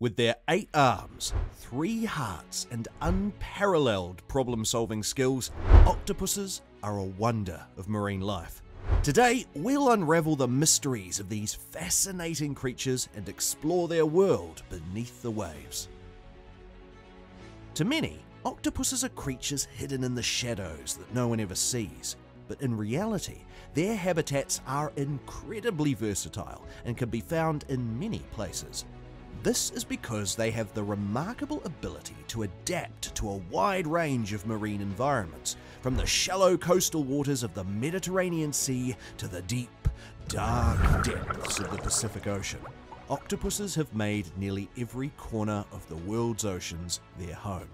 With their eight arms, three hearts, and unparalleled problem solving skills, octopuses are a wonder of marine life. Today, we'll unravel the mysteries of these fascinating creatures and explore their world beneath the waves. To many, octopuses are creatures hidden in the shadows that no one ever sees. But in reality, their habitats are incredibly versatile and can be found in many places. This is because they have the remarkable ability to adapt to a wide range of marine environments, from the shallow coastal waters of the Mediterranean Sea to the deep, dark depths of the Pacific Ocean. Octopuses have made nearly every corner of the world's oceans their home.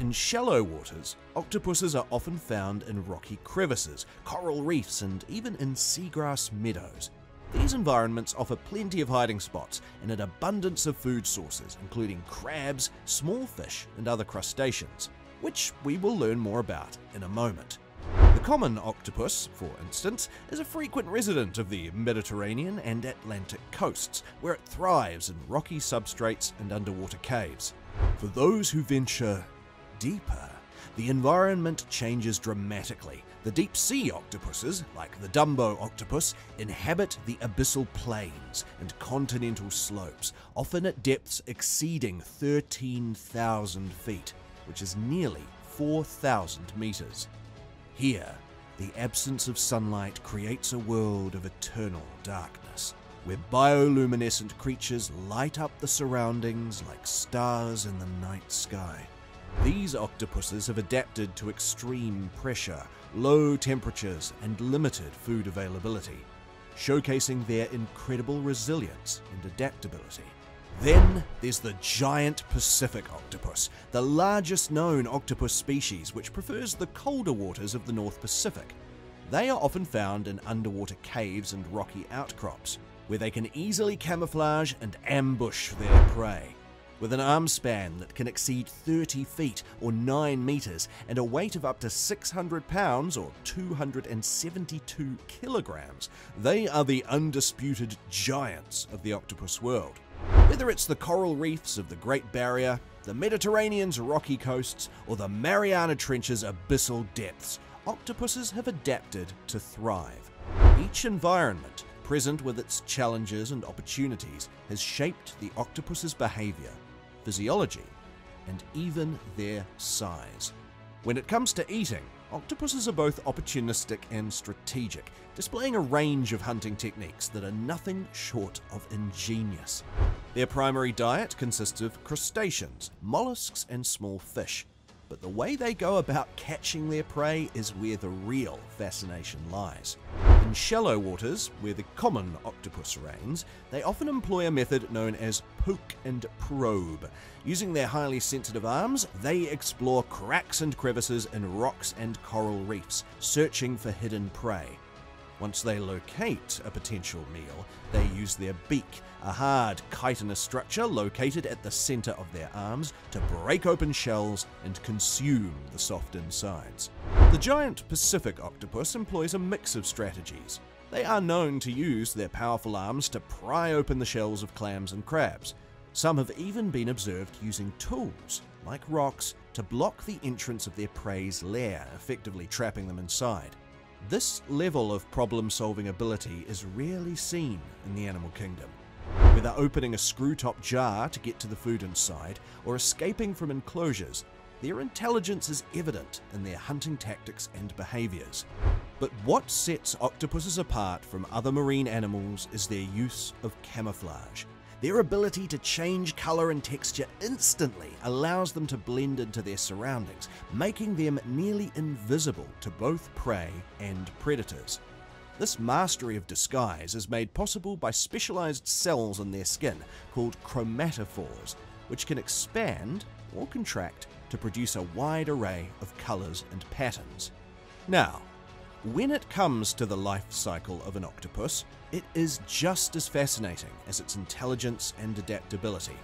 In shallow waters, octopuses are often found in rocky crevices, coral reefs, and even in seagrass meadows. These environments offer plenty of hiding spots and an abundance of food sources, including crabs, small fish, and other crustaceans, which we will learn more about in a moment. The common octopus, for instance, is a frequent resident of the Mediterranean and Atlantic coasts, where it thrives in rocky substrates and underwater caves. For those who venture deeper, the environment changes dramatically. The deep sea octopuses, like the Dumbo octopus, inhabit the abyssal plains and continental slopes, often at depths exceeding 13,000 feet, which is nearly 4,000 meters. Here, the absence of sunlight creates a world of eternal darkness, where bioluminescent creatures light up the surroundings like stars in the night sky. These octopuses have adapted to extreme pressure, low temperatures, and limited food availability, showcasing their incredible resilience and adaptability. Then there's the giant Pacific octopus, the largest known octopus species which prefers the colder waters of the North Pacific. They are often found in underwater caves and rocky outcrops, where they can easily camouflage and ambush their prey. With an arm span that can exceed 30 feet or 9 meters and a weight of up to 600 pounds or 272 kilograms, they are the undisputed giants of the octopus world. Whether it's the coral reefs of the Great Barrier, the Mediterranean's rocky coasts, or the Mariana Trench's abyssal depths, octopuses have adapted to thrive. Each environment, present with its challenges and opportunities, has shaped the octopus's behavior physiology, and even their size. When it comes to eating, octopuses are both opportunistic and strategic, displaying a range of hunting techniques that are nothing short of ingenious. Their primary diet consists of crustaceans, mollusks, and small fish, but the way they go about catching their prey is where the real fascination lies. In shallow waters, where the common octopus reigns, they often employ a method known as poke and probe. Using their highly sensitive arms, they explore cracks and crevices in rocks and coral reefs, searching for hidden prey. Once they locate a potential meal, they use their beak, a hard chitinous structure located at the center of their arms, to break open shells and consume the soft insides. The giant Pacific octopus employs a mix of strategies. They are known to use their powerful arms to pry open the shells of clams and crabs. Some have even been observed using tools, like rocks, to block the entrance of their prey's lair, effectively trapping them inside. This level of problem solving ability is rarely seen in the animal kingdom. Whether opening a screw top jar to get to the food inside or escaping from enclosures, their intelligence is evident in their hunting tactics and behaviours. But what sets octopuses apart from other marine animals is their use of camouflage. Their ability to change colour and texture instantly allows them to blend into their surroundings, making them nearly invisible to both prey and predators. This mastery of disguise is made possible by specialized cells in their skin called chromatophores, which can expand or contract to produce a wide array of colors and patterns. Now, when it comes to the life cycle of an octopus, it is just as fascinating as its intelligence and adaptability.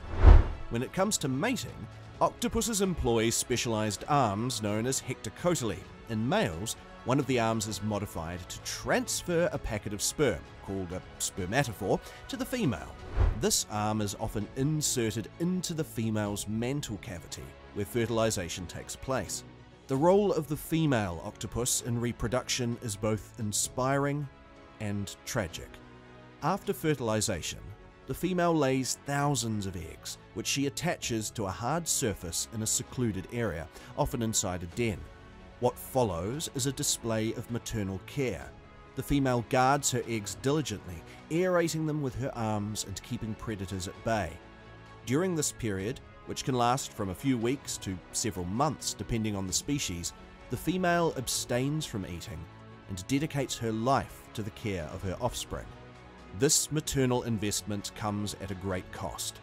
When it comes to mating, octopuses employ specialized arms known as hectocotyli in males, One of the arms is modified to transfer a packet of sperm, called a spermatophore, to the female. This arm is often inserted into the female's mantle cavity, where fertilization takes place. The role of the female octopus in reproduction is both inspiring and tragic. After fertilization, the female lays thousands of eggs, which she attaches to a hard surface in a secluded area, often inside a den. What follows is a display of maternal care. The female guards her eggs diligently, aerating them with her arms and keeping predators at bay. During this period, which can last from a few weeks to several months depending on the species, the female abstains from eating and dedicates her life to the care of her offspring. This maternal investment comes at a great cost.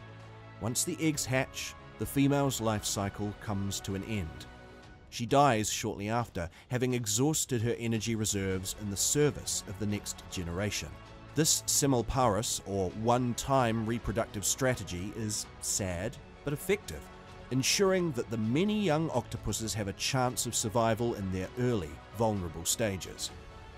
Once the eggs hatch, the female's life cycle comes to an end. She dies shortly after, having exhausted her energy reserves in the service of the next generation. This semelparous, or one time reproductive strategy, is sad but effective, ensuring that the many young octopuses have a chance of survival in their early, vulnerable stages.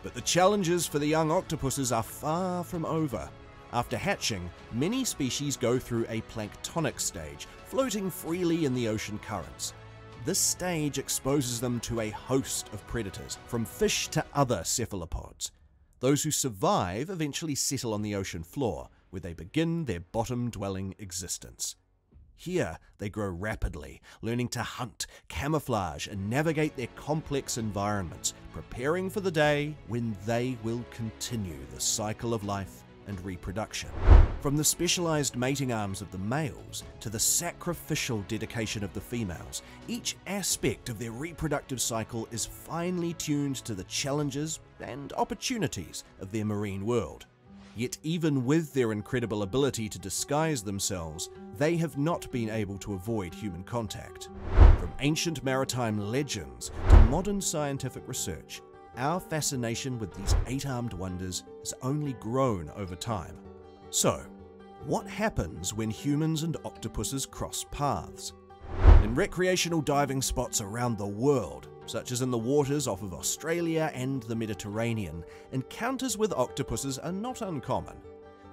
But the challenges for the young octopuses are far from over. After hatching, many species go through a planktonic stage, floating freely in the ocean currents. This stage exposes them to a host of predators, from fish to other cephalopods. Those who survive eventually settle on the ocean floor, where they begin their bottom dwelling existence. Here, they grow rapidly, learning to hunt, camouflage, and navigate their complex environments, preparing for the day when they will continue the cycle of life and reproduction. From the specialized mating arms of the males to the sacrificial dedication of the females, each aspect of their reproductive cycle is finely tuned to the challenges and opportunities of their marine world. Yet even with their incredible ability to disguise themselves, they have not been able to avoid human contact. From ancient maritime legends to modern scientific research, our fascination with these eight-armed wonders has only grown over time. So, what happens when humans and octopuses cross paths? In recreational diving spots around the world, such as in the waters off of Australia and the Mediterranean, encounters with octopuses are not uncommon.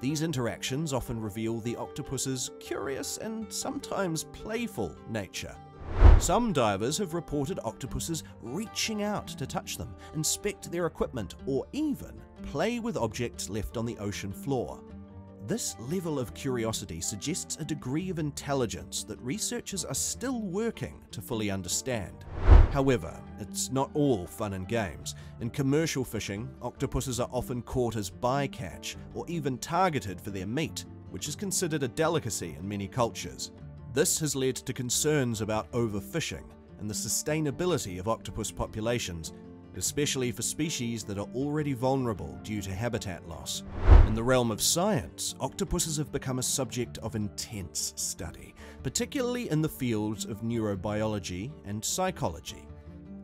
These interactions often reveal the octopus's curious and sometimes playful nature. Some divers have reported octopuses reaching out to touch them, inspect their equipment, or even play with objects left on the ocean floor. This level of curiosity suggests a degree of intelligence that researchers are still working to fully understand. However, it's not all fun and games. In commercial fishing, octopuses are often caught as bycatch or even targeted for their meat, which is considered a delicacy in many cultures. This has led to concerns about overfishing and the sustainability of octopus populations especially for species that are already vulnerable due to habitat loss. In the realm of science, octopuses have become a subject of intense study, particularly in the fields of neurobiology and psychology.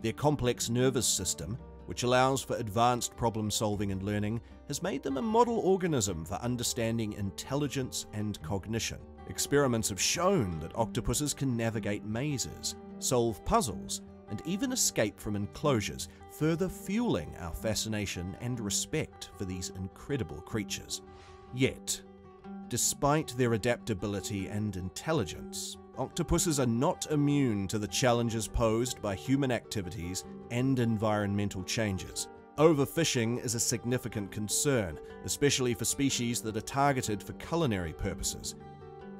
Their complex nervous system, which allows for advanced problem solving and learning, has made them a model organism for understanding intelligence and cognition. Experiments have shown that octopuses can navigate mazes, solve puzzles, and even escape from enclosures, further fueling our fascination and respect for these incredible creatures. Yet, despite their adaptability and intelligence, octopuses are not immune to the challenges posed by human activities and environmental changes. Overfishing is a significant concern, especially for species that are targeted for culinary purposes,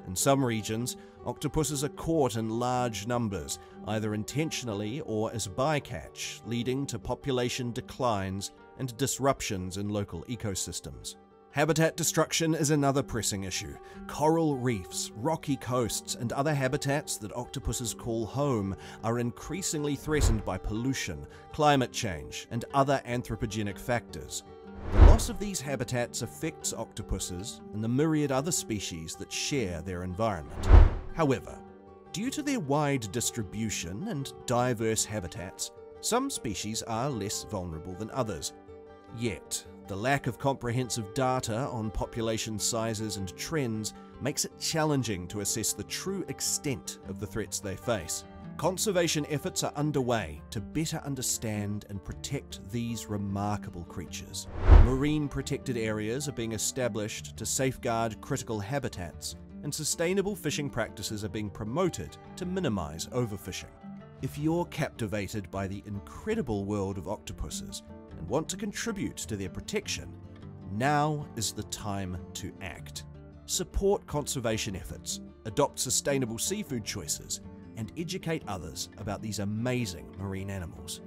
in some regions, octopuses are caught in large numbers, either intentionally or as bycatch, leading to population declines and disruptions in local ecosystems. Habitat destruction is another pressing issue. Coral reefs, rocky coasts, and other habitats that octopuses call home are increasingly threatened by pollution, climate change, and other anthropogenic factors. The loss of these habitats affects octopuses and the myriad other species that share their environment. However, due to their wide distribution and diverse habitats, some species are less vulnerable than others. Yet, the lack of comprehensive data on population sizes and trends makes it challenging to assess the true extent of the threats they face. Conservation efforts are underway to better understand and protect these remarkable creatures. Marine protected areas are being established to safeguard critical habitats, and sustainable fishing practices are being promoted to minimize overfishing. If you're captivated by the incredible world of octopuses and want to contribute to their protection, now is the time to act. Support conservation efforts, adopt sustainable seafood choices, and educate others about these amazing marine animals.